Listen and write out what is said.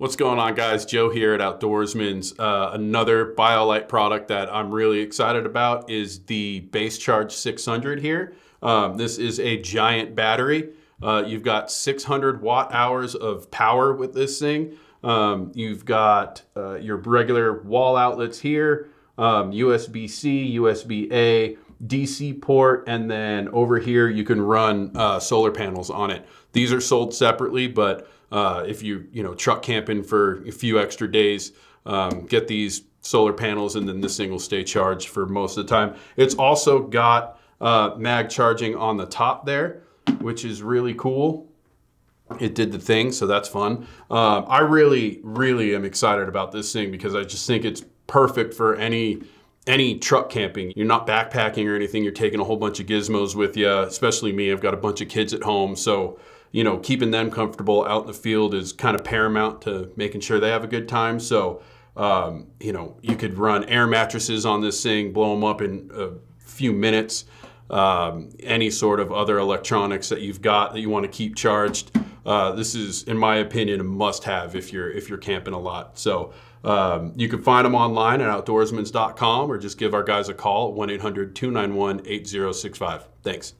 What's going on, guys? Joe here at Outdoorsman's. Uh, another BioLite product that I'm really excited about is the BaseCharge 600 here. Um, this is a giant battery. Uh, you've got 600 watt hours of power with this thing. Um, you've got uh, your regular wall outlets here, um, USB-C, USB-A, DC port, and then over here you can run uh, solar panels on it. These are sold separately, but uh, if you you know truck camping for a few extra days, um, get these solar panels, and then this thing will stay charged for most of the time. It's also got uh, mag charging on the top there, which is really cool. It did the thing, so that's fun. Um, I really, really am excited about this thing because I just think it's perfect for any any truck camping. You're not backpacking or anything. You're taking a whole bunch of gizmos with you, especially me. I've got a bunch of kids at home. So, you know, keeping them comfortable out in the field is kind of paramount to making sure they have a good time. So, um, you know, you could run air mattresses on this thing, blow them up in a few minutes. Um, any sort of other electronics that you've got that you want to keep charged. Uh, this is, in my opinion, a must-have if you're if you're camping a lot. So um, you can find them online at outdoorsmans.com or just give our guys a call at 1-800-291-8065. Thanks.